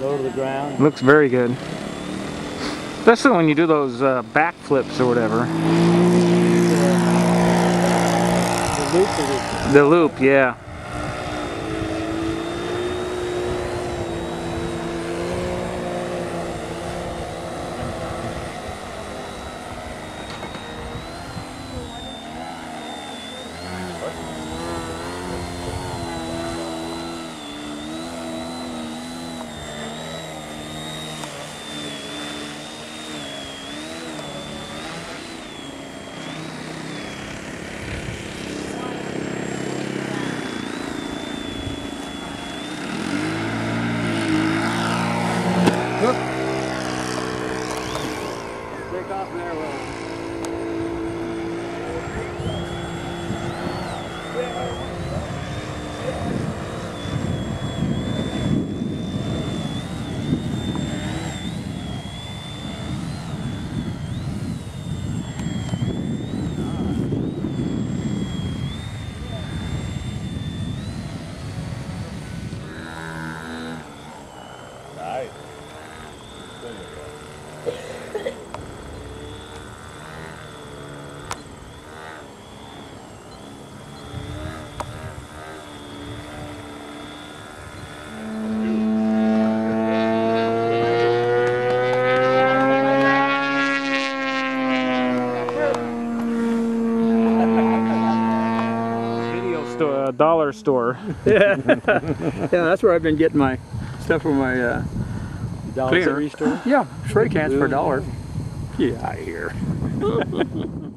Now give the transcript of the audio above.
low to the ground. Looks very good. Especially when you do those uh, back flips or whatever. The loop. The loop, yeah. There, Will. Uh, dollar store. yeah, that's where I've been getting my stuff for my uh, Dollar Cleaner. Store. yeah spray cans for a dollar. Yeah, I of here.